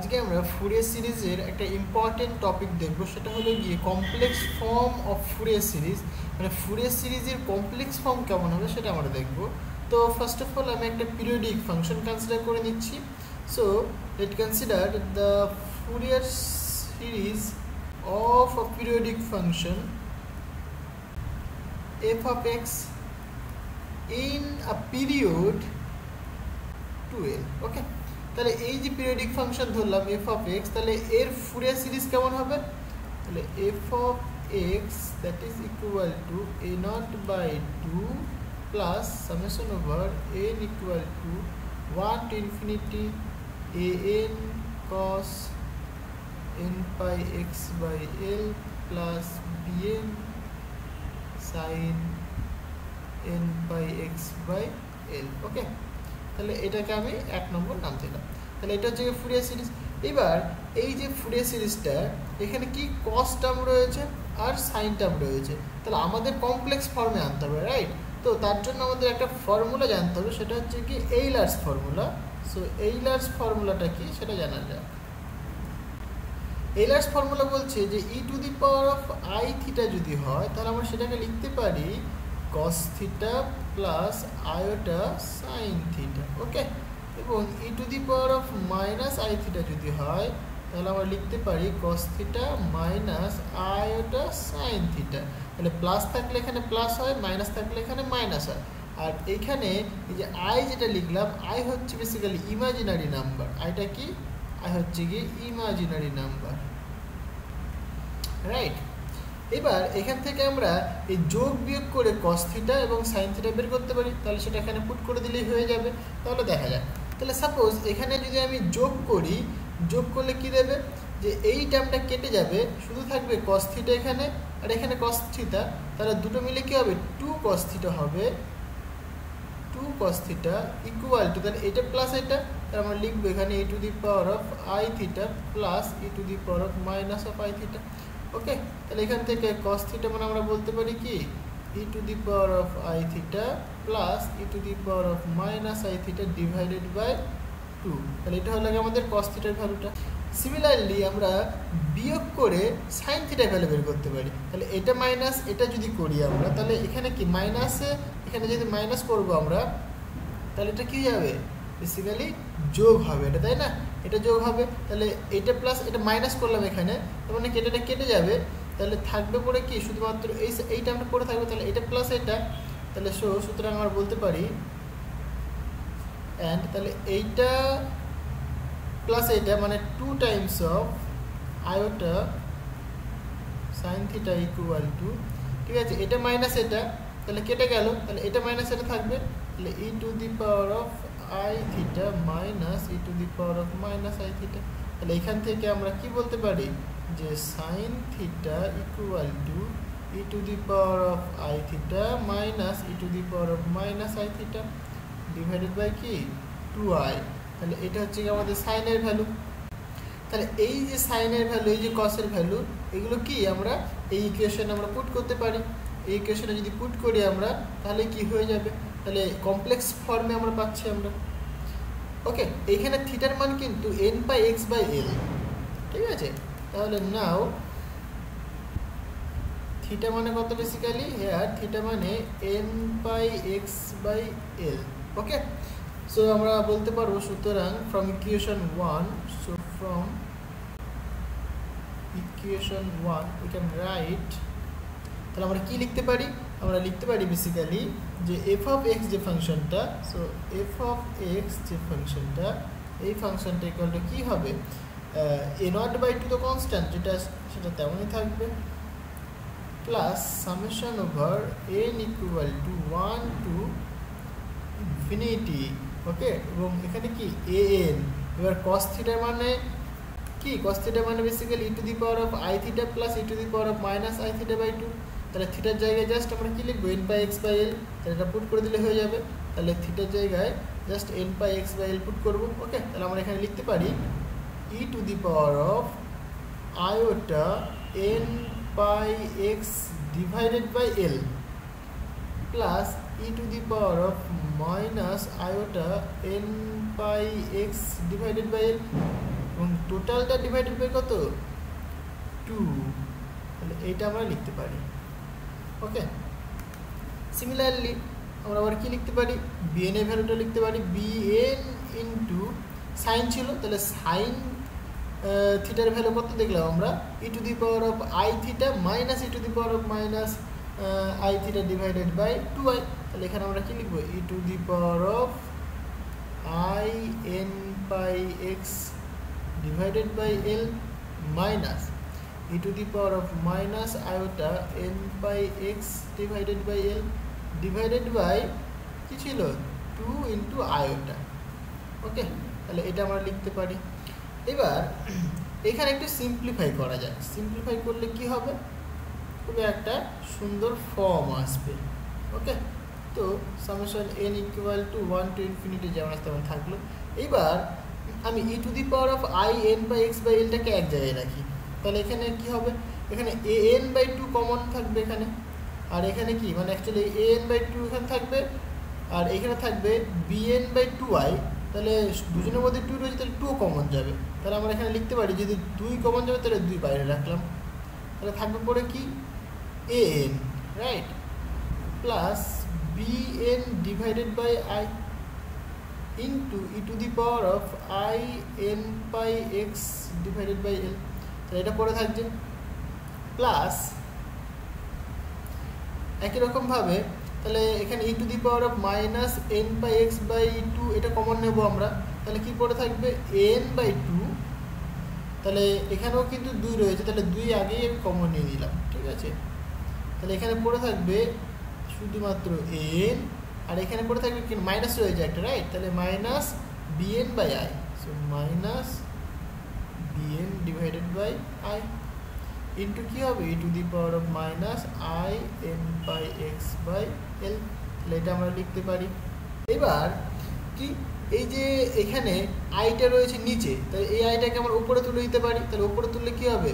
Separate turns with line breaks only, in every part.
আজকে আমরা ফুরিয়ার সিরিজের একটা ইম্পর্টেন্ট টপিক দেখব, সেটা হলো গিয়ে complex form of Fourier series. মানে ফুরিয়ার সিরিজের কমপ্লেক্স ফর্ম কেমন হবে সেটা আমরা দেখব। তো ফার্স্ট অফ অল আমি একটা পিরিয়ডিক ফাংশন কনসিডার করে নিচ্ছি। So let consider the Fourier series of a periodic function f of x in a period 2l okay তাহলে এই যে পিরিয়ডিক ফাংশন ধরলাম এফ অফ এক্স তাহলে এর ফুরিয়ার সিরিজ কেমন হবে? তাহলে F of X that is equal to A naught by two plus summation over N equal to one to infinity A N cos N pi X by L plus BN sine N by X by L okay তাহলে এটাকে আমি এক নম্বর নাম দিলাম। তাহলে এটা হচ্ছে ফুরিয়া series এবার এই যে ফুরিয়া সিরিজটা এখানে কি কস টার্ম রয়েছে আর সাইন টার্ম রয়েছে? তাহলে আমাদের কমপ্লেক্স ফর্মে আনতে হবে রাইট তো তার জন্য আমাদের একটা ফর্মুলা জানতে হবে, সেটা হচ্ছে কি এইলার্স ফর্মুলা সো এইলার্স ফর্মুলাটা কি সেটা জানা যাক। এইলার্স ফর্মুলা বলছে যে E to the power of I theta যদি হয়, তাহলে আমরা সেটাকে লিখতে পারি cos theta plus iota sine theta okay এবং E to the power of minus I theta যদি হয়, তাহলে আমরা লিখতে পারি cos theta minus iota sine theta তাহলে প্লাস থাকলে এখানে প্লাস হয় মাইনাস থাকলে এখানে মাইনাস হয়। আর এখানে এই যে আই যেটা লিখলাম আই হচ্ছে বেসিক্যালি ইমাজিনারি নাম্বার আইটা কি? আই হচ্ছে কি ইমাজিনারি নাম্বার রাইট এবার এখান থেকে আমরা এই যোগ বিয়োগ করে কস থিটা এবং সাইন থিটা বের করতে পারি, তাহলে সেটা এখানে পুট করে দিলেই হয়ে যাবে। তাহলে দেখা যাক। তাহলে সাপোজ এখানে যদি আমি যোগ করি, যোগ করলে কি দেবে? যে এই টার্মটা কেটে যাবে, শুধু থাকবে কস থিটা এখানে আর এখানে কস থিটা তাহলে দুটো মিলে কি হবে? টু কস থিটা হবে। Two cos theta equal to তাহলে এটা প্লাস এটা তাহলে আমরা লিখব এখানে E to the power of I theta plus E to the power of minus of I theta okay, তাহলে এখান থেকে কস থিটা মানে আমরা বলতে পারি কি? E to the power of I theta plus E to the power of minus I theta divided by two তাহলে এটা হলো আমাদের কস থিটার ভ্যালুটা সিমিলারলি আমরা বিয়োগ করে সাইন থিটার ভ্যালু বের করতে পারি। তাহলে এটা মাইনাস এটা যদি করি আমরা, তাহলে এখানে কি মাইনাসে এখানে যদি মাইনাস করব আমরা, তাহলে এটা কী যাবে বেসিক্যালি যোগ হবে এটা, তাই না? এটা যোগ হবে, তাহলে এটা প্লাস এটা মাইনাস করলাম এখানে, তার মানে কেটেটা কেটে যাবে, তাহলে থাকবে পরে কি? শুধুমাত্র এই এই টার্মটা পড়ে থাকবে, তাহলে এটা প্লাস এটা, তাহলে সো সুতরাং আমরা বলতে পারি অ্যান্ড তাহলে এইটা প্লাস এইটা মানে two times of iota sine theta equal to ঠিক আছে? এটা মাইনাস এটা, তাহলে কেটে গেল, তাহলে এটা মাইনাস এটা থাকবে, তাহলে E to the power of I theta minus E to the power of minus I theta তাহলে এখান থেকে আমরা কি বলতে পারি? যে sine theta equal to E to the power of I theta minus E to the power of minus I theta divided by কি? Two I তাহলে এটা হচ্ছে কি আমাদের সাইনের ভ্যালু তাহলে এই যে সাইনের ভ্যালু এই যে কসের ভ্যালু এগুলো কি আমরা এই ইকুয়েশনে আমরা পুট করতে পারি? এই ইকুয়েশনে যদি পুট করি আমরা, তাহলে কি হয়ে যাবে? তাহলে কমপ্লেক্স ফর্মে আমরা পাচ্ছি আমরা। ওকে এইখানে থিটার মান কিন্তু N by X by L ঠিক আছে? তাহলে নাও থিটা মানে কত বেসিক্যালি হেয়ার থিটা মানে N by X by L okay so আমরা বলতে পারব সুতরাং from equation one so from equation one we can write তাহলে আমরা কি লিখতে পারি? আমরা লিখতে পারি বেসিক্যালি যে এফ অফ এক্স যে ফাংশনটা সো এফ অফ এক্স যে ফাংশনটা, এই ফাংশনটা ইকুয়াল টু কী হবে? এ নট বাই টু তো কনস্ট্যান্ট যেটা সেটা তেমনই থাকবে। Plus summation over N equal to one to infinity okay এবং এখানে কি? এ এন এবার কস থিটার মানে কি? কস থিটা মানে basically E to the power of I theta plus E to the power of minus I theta by two তাহলে থিটার জায়গায় জাস্ট আমরা কি লিখব? N by X by L তাহলে এটা পুট করে দিলে হয়ে যাবে। তাহলে থিটার জায়গায় just N pi X by L put করব। ওকে তাহলে আমরা এখানে লিখতে পারি E to the power of iota N by X divided by L plus E to the power of minus iota n pi x divided by l এবং টোটালটা divided by কত? Two তাহলে এইটা আমরা লিখতে পারি। ওকে সিমিলারলি আমরা আবার কি লিখতে পারি? বিএন এর ভ্যালুটা লিখতে পারি। বিএন ইন্টু সাইন ছিল, তাহলে সাইন থিটার ভ্যালু কত দেখলাম আমরা? E to the power of i theta minus e to the power of minus i theta divided by two i তাহলে এখানে আমরা কি লিখব? E to the power of i n pi x divided by l minus e to the power of minus iota n by x divided by l divided by কি ছিল? Two into iota ওকে তাহলে এটা আমরা লিখতে পারি। এবার এখানে একটু সিম্পলিফাই করা যায় সিম্পলিফাই করলে কি হবে? খুবই একটা সুন্দর ফর্ম আসবে। ওকে তো summation n equal to one to infinity যেমন তেমন থাকল। এবার আমি e to the power of i n by x by এলটাকে এক জায়গায় রাখি। তাহলে এখানে কি হবে? এখানে a n by two common থাকবে এখানে। আর এখানে কি? মানে actually a n by two এখানে থাকবে, আর এখানে থাকবে b n by two i তাহলে দুজনের মধ্যে টু রয়েছে, তাহলে টু কমন যাবে। তাহলে আমরা এখানে লিখতে পারি, যদি দুই কমন যাবে, তাহলে দুই বাইরে রাখলাম। তাহলে থাকবে পরে কি? A n right plus b n divided by i into e to the power of i n by x divided by l তাহলে এটা পরে থাকছে। প্লাস একই রকমভাবে, তাহলে এখানে e to the power of minus n by x by two এটা common নেব আমরা। তাহলে কি পড়ে থাকবে? এন বাই টু তাহলে এখানেও কিন্তু দুই রয়েছে, তাহলে দুই আগেই আমি কমন নিয়ে নিলাম, ঠিক আছে? তাহলে এখানে পড়ে থাকবে শুধুমাত্র এন আর এখানে পড়ে থাকবে মাইনাস রয়েছে একটা রাইট তাহলে minus b n by i so minus b n divided by i into কী হবে? E to the power of minus i n by x by l তাহলে এটা আমরা লিখতে পারি। এবার কি? এই যে এখানে আইটা রয়েছে নিচে, তাহলে এই আইটাকে আমরা উপরে তুলে দিতে পারি। তাহলে উপরে তুললে কী হবে?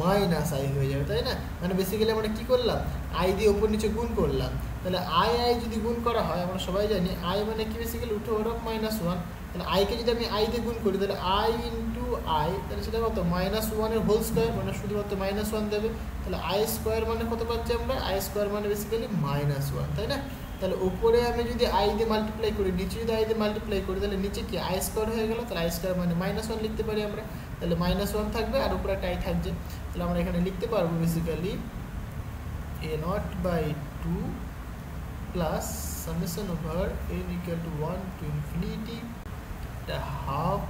মাইনাস আই হয়ে যাবে, তাই না? মানে বেসিক্যালি আমরা কী করলাম? আই দিয়ে উপর নিচে গুণ করলাম। তাহলে আই আই যদি গুণ করা হয়, আমরা সবাই জানি আই মানে কি বেসিক্যালি উঠে ওর মাইনাস ওয়ান তাহলে আইকে যদি আমি আই দিয়ে গুণ করি, তাহলে আই ইন্টু আই তাহলে সেটা কত মাইনাস ওয়ানের হোল স্কোয়ার মানে শুধুমাত্র মাইনাস ওয়ান দেবে। তাহলে আই স্কোয়ার মানে কত পাচ্ছি আমরা? আই স্কোয়ার মানে বেসিক্যালি মাইনাস ওয়ান তাই না? তাহলে উপরে আমি যদি আই দিয়ে মাল্টিপ্লাই করি, নিচে যদি আই দিয়ে মাল্টিপ্লাই করি, তাহলে নিচে কি আই স্কোয়ার হয়ে গেল? তাহলে আই স্কোয়ার মানে মাইনাস ওয়ান লিখতে পারি আমরা। তাহলে মাইনাস ওয়ান থাকবে আর উপরে একটা আই থাকছে। তাহলে আমরা এখানে লিখতে পারব basically a not by two plus summation over n equal to one to infinity এটা half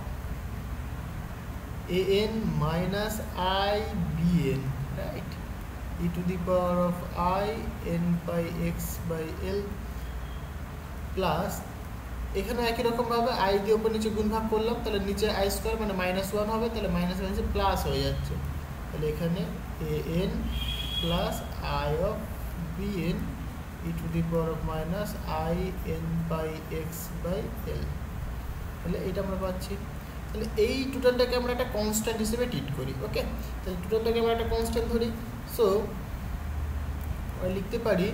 i b n right e to the power of i, n by x by l plus এখানে একই রকমভাবে I দিয়ে ওপর নিচে গুণ ভাগ করলাম, তাহলে নিচে আই স্কোয়ার মানে মাইনাস ওয়ান হবে, তাহলে মাইনাস ওয়ান প্লাস হয়ে যাচ্ছে। তাহলে এখানে a n plus i of b n e to the power of minus i n by x by l তাহলে এটা আমরা পাচ্ছি। তাহলে এই টোটালটাকে আমরা একটা কনস্ট্যান্ট হিসেবে ট্রিট করি ওকে তাহলে টোটালটাকে আমরা একটা কনস্ট্যান্ট ধরি। সো আমরা লিখতে পারি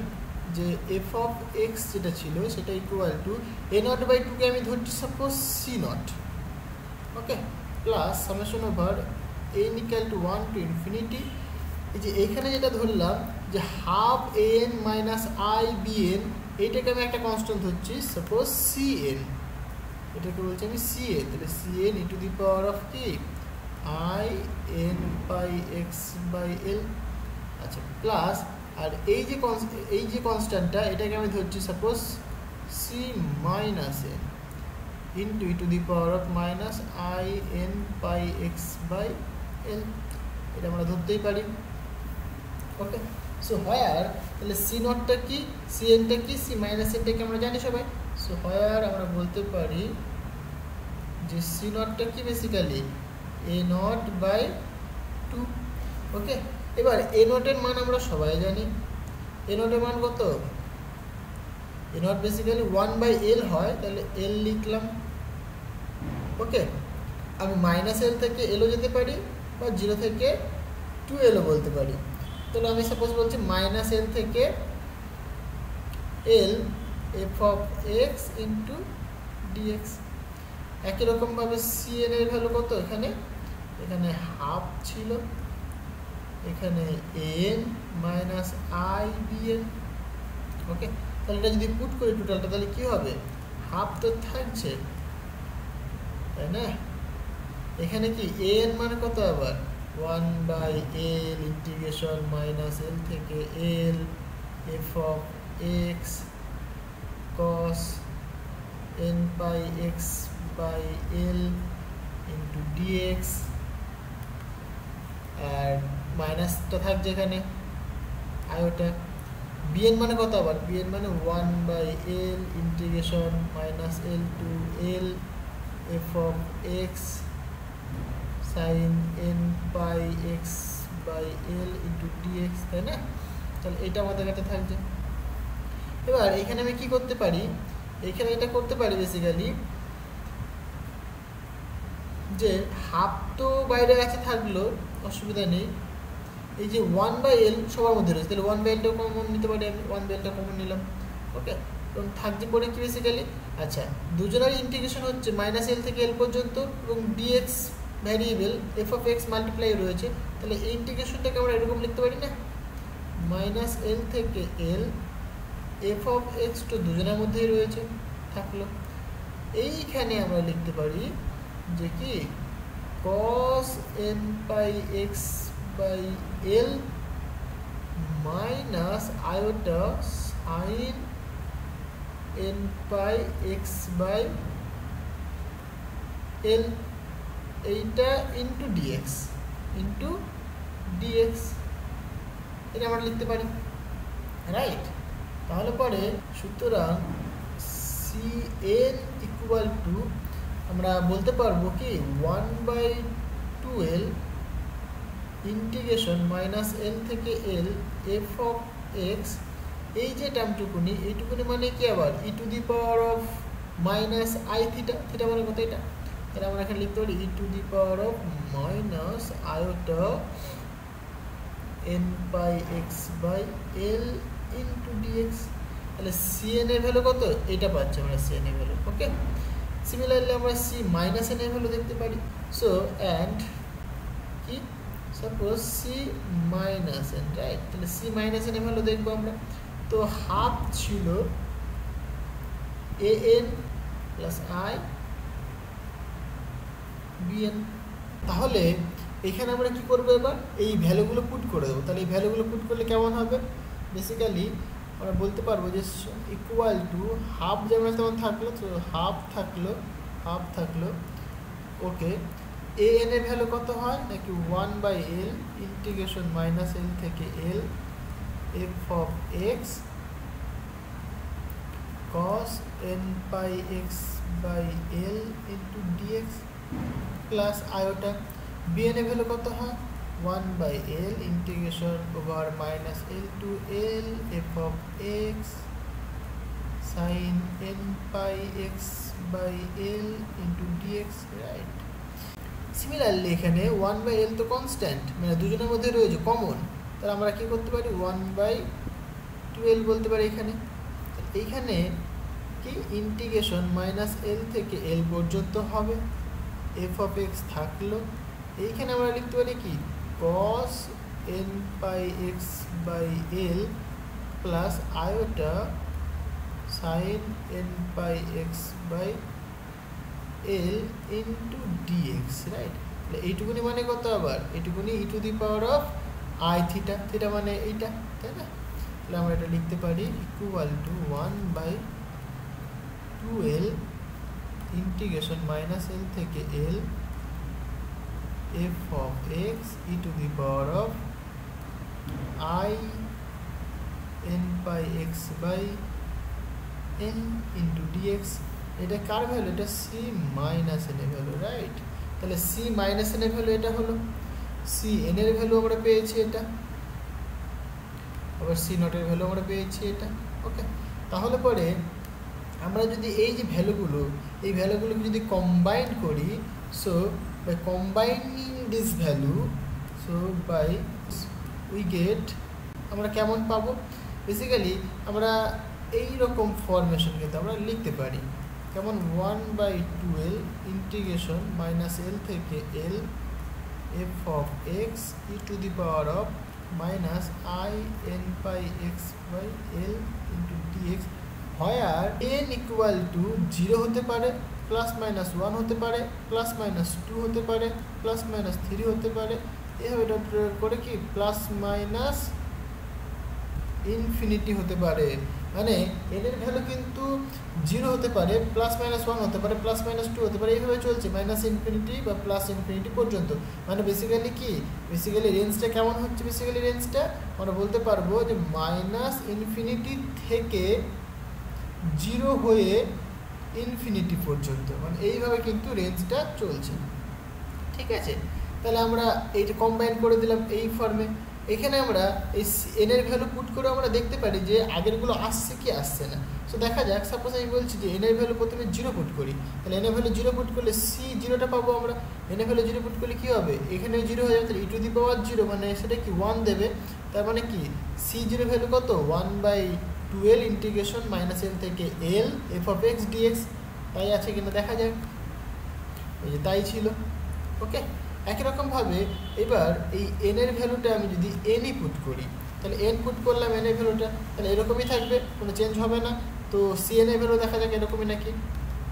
যে এফ অফ এক্স যেটা ছিল সেটা equal to a not by টুকে আমি ধরছি suppose c not okay plus summation over n equal to one to infinity এই যে এইখানে যেটা ধরলাম যে half n minus i b n এইটাকে আমি একটা কনস্ট্যান্ট ধরছি সাপোজ সি এন এটাকে বলছি? আমি সি এ তাহলে c n e to the power of কি i n by x by l আচ্ছা প্লাস আর এই যে এই যে কনস্ট্যান্টটা এটাকে আমি ধরছি suppose c minus n into e to the power of minus i n by x by l এটা আমরা ধরতেই পারি। ওকে সো হয় আর তাহলে সি নটটা কি? সি এনটা কি? সি মাইনাস এনটাকে আমরা জানি সবাই? সো হায়ার আমরা বলতে পারি যে সি নটটা কি basically a not by two okay এবার এ নটের মান আমরা সবাই জানি। এ নটের মান কত? A not basically one by l হয়, তাহলে এল লিখলাম ওকে আমি মাইনাস এল থেকে এলও যেতে পারি বা জিরো থেকে টু এলও বলতে পারি। তাহলে আমি সাপোজ বলছি মাইনাস এল থেকে l f of x into d x একই রকমভাবে সি এন এর ভ্যালু কত এখানে? এখানে হাফ ছিল। এখানে n minus i b n okay তাহলে এটা যদি পুট করি টোটালটা তাহলে কী হবে? হাফ তো থাকছে। তাই না? এখানে কি এন মানে কত আবার? One by l integration minus l থেকে l f of x cos n by x by l into d x আর মাইনাসটা থাকছে এখানে আয়োটা বিএন মানে কত আবার? বিএন মানে one by l integration minus l to l f of x sine n by x by l into d x তাই না? তাহলে এটা আমাদের কাছে থাকছে। এবার এখানে আমি কি করতে পারি? এখানে এটা করতে পারি বেসিক্যালি যে হাফ তো বাইরে কাছে থাকল, অসুবিধা নেই। এই যে ওয়ান বাই এল সবার মধ্যে রয়েছে, তাহলে ওয়ান বাই এলটা কমন নিতে পারি আমি ওয়ান বাই এলটা কমন নিলাম। ওকে এবং থাকছে পরে কি বেসিক্যালি আচ্ছা দুজনেরই ইন্টিগ্রেশন হচ্ছে মাইনাস এল থেকে এল পর্যন্ত এবং d x variable f of x multiply রয়েছে। তাহলে এই ইন্টিগ্রেশনটাকে আমরা এরকম লিখতে পারি না? মাইনাস এল থেকে এল এফ অফ এক্স তো দুজনের মধ্যেই রয়েছে, থাকল। এইখানে আমরা লিখতে পারি যে কি? Cos n pi x by l minus iota sine n pi x by l এইটা ইন্টু ডিএক্স ইন্টু ডিএক্স এটা আমরা লিখতে পারি রাইট তাহলে পরে সুতরাং সি এন ইকুয়াল টু আমরা বলতে পারব কি one by twelve integration minus l থেকে এল এফ অফ এক্স এই যে টার্মটুকুনি এইটুকুনি মানে কি আবার? E to the power of minus i theta theta মানে কত এটা? তাহলে আমরা এখানে লিখতে পারি e to the power of minus iota n by x by l into d x তাহলে এন এর ভ্যালু কত? এটা পাচ্ছি আমরা এন এর ভ্যালু ওকে সিমিলারলি আমরা সি মাইনাস এন এর ভ্যালু দেখতে পারি। সো অ্যান্ড কি? Suppose c minus n right তাহলে সি মাইনাস এন এর ভ্যালু দেখব আমরা। তো হাফ ছিল a n plus i b n তাহলে এখানে আমরা কি করব এবার? এই ভ্যালুগুলো পুট করে দেবো। তাহলে এই ভ্যালুগুলো পুট করলে কেমন হবে? বেসিক্যালি আমরা বলতে পারব যে ইকুয়াল টু হাফ যেমন তেমন থাকল, তো হাফ থাকল হাফ থাকল ওকে এ এন এর ভ্যালু কত হয়? নাকি one by l integration minus l থেকে l f of x cos n pi x by l into dx plus iota এর ভ্যালু কত হয়? 1 by l integration over minus l to l f of x sine n pi x by l into dx right similarly এখানে 1 by এল তো constant মানে দুজনের মধ্যে রয়েছে common তাহলে আমরা কি করতে পারি? 1 বাই টুয়েলভ বলতে পারি এখানে। এইখানে কি? ইন্টিগ্রেশন মাইনাস এল থেকে এল পর্যন্ত হবে এফ অফ এক্স থাকল। এইখানে আমরা লিখতে পারি কি? Cos n pi x by l plus iota sine n pi x by l into d x right এইটুকুনি মানে কত আবার? এইটুকুনি e to the power of i theta theta মানে এইটা, তাই না? তাহলে আমরা এটা লিখতে পারি equal to one by two l integration minus l থেকে l f of x e to the power of i n by x by n into d x এটা কার ভ্যালু এটা সি মাইনাস এন এর value right তাহলে C minus N এর value এটা হলো। C n এর ভ্যালু আমরা পেয়েছি এটা। আবার সি নটের ভ্যালু আমরা পেয়েছি এটা। ওকে তাহলে পরে আমরা যদি এই যে ভ্যালুগুলো এই ভ্যালুগুলোকে যদি কম্বাইন করি so by combining this value so by we get আমরা কেমন পাবো? বেসিক্যালি আমরা এই রকম ফরমেশন কিন্তু আমরা লিখতে পারি। কেমন one by twelve integration minus l থেকে l f of x e to the power of minus i n pi x by l into d x হয় আর এন ইকুয়াল টু জিরো হতে পারে। প্লাস মাইনাস ওয়ান হতে পারে plus minus two হতে পারে plus minus three হতে পারে। এভাবে এটা প্রয়োগ করে কি প্লাস মাইনাস ইনফিনিটি হতে পারে। মানে এদের ভ্যালু কিন্তু জিরো হতে পারে প্লাস মাইনাস ওয়ান হতে পারে প্লাস মাইনাস টু হতে পারে। এইভাবে চলছে মাইনাস ইনফিনিটি বা প্লাস ইনফিনিটি পর্যন্ত। মানে বেসিক্যালি কি? বেসিক্যালি রেঞ্জটা কেমন হচ্ছে? বেসিক্যালি রেঞ্জটা আমরা বলতে পারব যে মাইনাস ইনফিনিটি থেকে জিরো হয়ে ইনফিনিটি পর্যন্ত। মানে এইভাবে কিন্তু রেঞ্জটা চলছে। ঠিক আছে? তাহলে আমরা এইটা কম্বাইন করে দিলাম এই ফর্মে এখানে আমরা এই এনের ভ্যালু পুট করে আমরা দেখতে পারি যে আগেরগুলো আসছে কি আসছে না। সো দেখা যাক সাপোজ আমি বলছি যে এনের ভ্যালু প্রথমে জিরো পুট করি। তাহলে এনের ভ্যালু জিরো পুট করলে সি জিরোটা পাবো আমরা। এনের ভ্যালু জিরো পুট করলে কী হবে? এখানে জিরো হয়ে যাবে, তাহলে E to the power zero মানে সেটা কি ওয়ান দেবে। তার মানে কি? সি জিরো ভ্যালু কত? One by twelve integration minus l থেকে l f of x d x তাই আছে কিনা দেখা যাক। ওই যে তাই ছিল। ওকে? একই রকমভাবে এবার এই এনের ভ্যালুটা আমি যদি এনই পুট করি, তাহলে এন পুট করলাম এনের ভ্যালুটা, তাহলে এরকমই থাকবে, কোনো চেঞ্জ হবে না। তো সি এন এর ভ্যালু দেখা যাক এরকমই নাকি?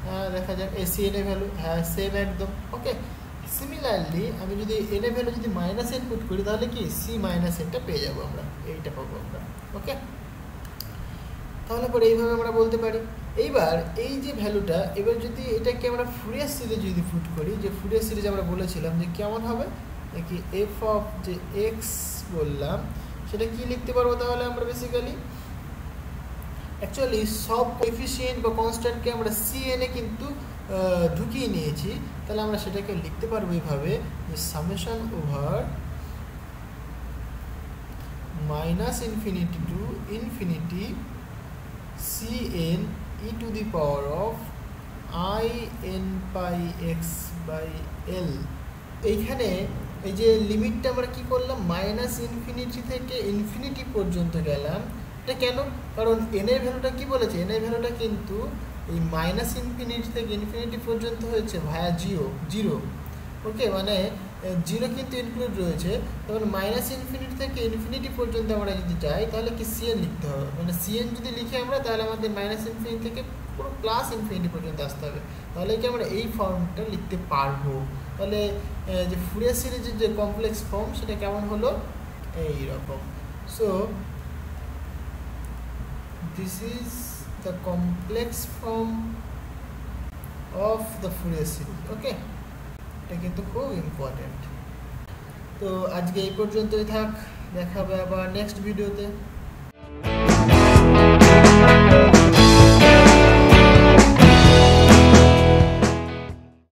হ্যাঁ দেখা যাক। এই সি এন এর ভ্যালু হ্যাঁ সেম একদম। ওকে? সিমিলারলি আমি যদি এন ভ্যালু যদি মাইনাস এন পুট করি, তাহলে কি? সি মাইনাস এনটা পেয়ে যাব আমরা। এইটা পাবো আমরা। ওকে? তাহলে পরে এইভাবে আমরা বলতে পারি। এইবার এই যে ভ্যালুটা, এবার যদি এটাকে আমরা ফুরিয়ার সিরিজ যদি ফুট করি, যে ফুরিয়ার সিরিজ আমরা বলেছিলাম যে কেমন হবে? নাকি এফ অফ যে এক্স বললাম, সেটা কি লিখতে পারব তাহলে আমরা বেসিক্যালি অ্যাকচুয়ালি সব এফিসিয়েন্ট বা কনস্ট্যান্টকে আমরা সিএনএ কিন্তু ঢুকিয়ে নিয়েছি। তাহলে আমরা সেটাকে লিখতে পারব এইভাবে যে summation over minus infinity to infinity c n e to the power of i n pi x by l এইখানে এই যে লিমিটটা আমরা কি করলাম? মাইনাস ইনফিনিটি থেকে ইনফিনিটি পর্যন্ত গেলাম। এটা কেন? কারণ এনের ভ্যালুটা কি বলেছে? এনের ভ্যালুটা কিন্তু এই মাইনাস ইনফিনিটি থেকে ইনফিনিটি পর্যন্ত হয়েছে ভায়া জিরো জিরো ওকে মানে জিরো কিন্তু ইনক্লুড রয়েছে, তখন মাইনাস ইনফিনিটি থেকে ইনফিনিটি পর্যন্ত আমরা যদি যাই, তাহলে কি সিএন লিখতে হবে? মানে সিএন যদি লিখি আমরা, তাহলে আমাদের মাইনাস ইনফিনিটি থেকে পুরো প্লাস ইনফিনিটি পর্যন্ত আসতে হবে। তাহলে কি আমরা এই ফর্মটা লিখতে পারব? তাহলে যে ফুরিয়ার সিরিজের যে কমপ্লেক্স ফর্ম সেটা কেমন হলো? এই রকম so this is the complex form of the Fourier series okay এটা কিন্তু খুব ইম্পর্টেন্ট তো আজকে এই পর্যন্তই থাক দেখাবে আবার নেক্সট ভিডিওতে